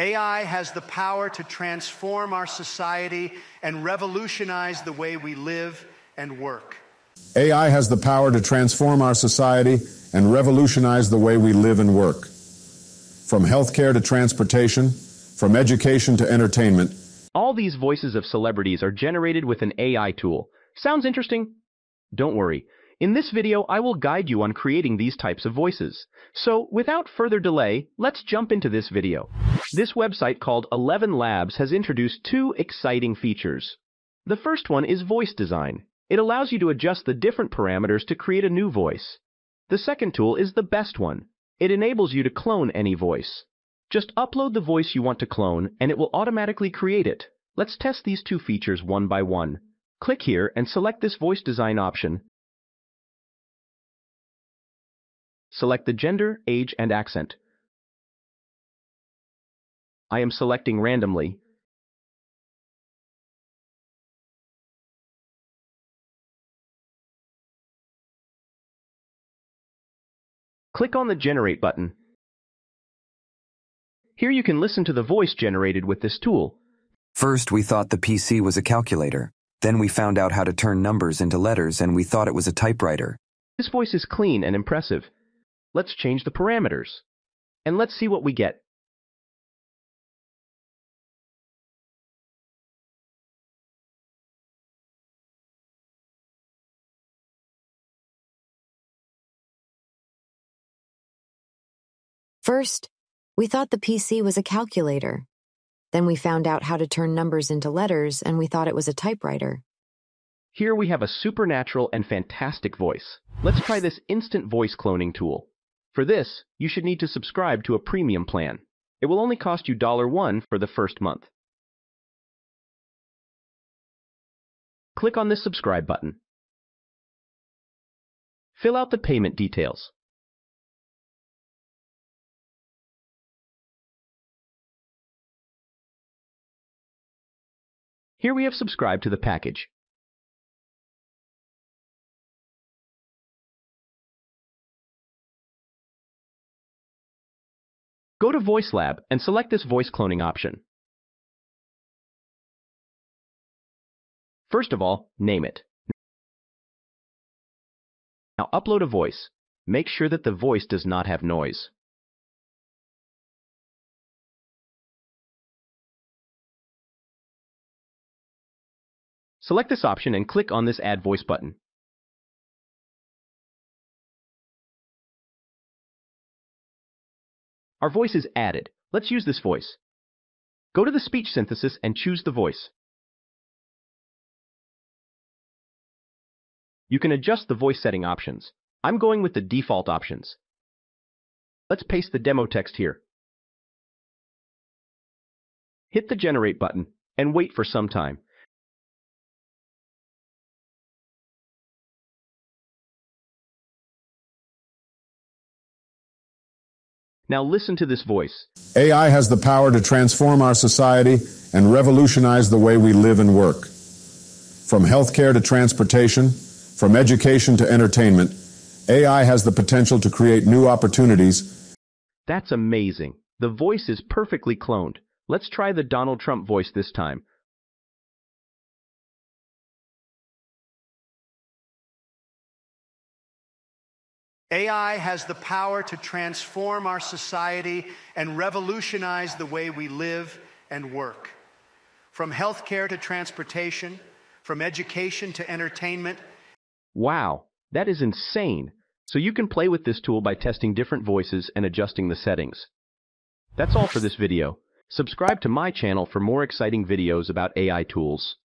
AI has the power to transform our society and revolutionize the way we live and work. AI has the power to transform our society and revolutionize the way we live and work. From healthcare to transportation, from education to entertainment, All these voices of celebrities are generated with an AI tool. Sounds interesting? Don't worry. In this video, I will guide you on creating these types of voices. So, without further delay, let's jump into this video. This website called 11 Labs has introduced two exciting features. The first one is voice design. It allows you to adjust the different parameters to create a new voice. The second tool is the best one. It enables you to clone any voice. Just upload the voice you want to clone, and it will automatically create it. Let's test these two features one by one. Click here and select this voice design option. Select the gender, age, and accent. I am selecting randomly. Click on the Generate button. Here you can listen to the voice generated with this tool. First, we thought the PC was a calculator. Then we found out how to turn numbers into letters and we thought it was a typewriter. This voice is clean and impressive. Let's change the parameters. And let's see what we get. First, we thought the PC was a calculator. Then we found out how to turn numbers into letters and we thought it was a typewriter. Here we have a supernatural and fantastic voice. Let's try this instant voice cloning tool. For this, you should need to subscribe to a premium plan. It will only cost you $1 for the first month. Click on this subscribe button. Fill out the payment details. Here we have subscribed to the package. Go to VoiceLab and select this voice cloning option. First of all, name it. Now upload a voice. Make sure that the voice does not have noise. Select this option and click on this Add Voice button. Our voice is added. Let's use this voice. Go to the speech synthesis and choose the voice. You can adjust the voice setting options. I'm going with the default options. Let's paste the demo text here. Hit the Generate button and wait for some time. Now listen to this voice. AI has the power to transform our society and revolutionize the way we live and work. From healthcare to transportation, from education to entertainment, AI has the potential to create new opportunities. That's amazing. The voice is perfectly cloned. Let's try the Donald Trump voice this time. AI has the power to transform our society and revolutionize the way we live and work. From healthcare to transportation, from education to entertainment, Wow, that is insane. So you can play with this tool by testing different voices and adjusting the settings. That's all for this video. Subscribe to my channel for more exciting videos about AI tools.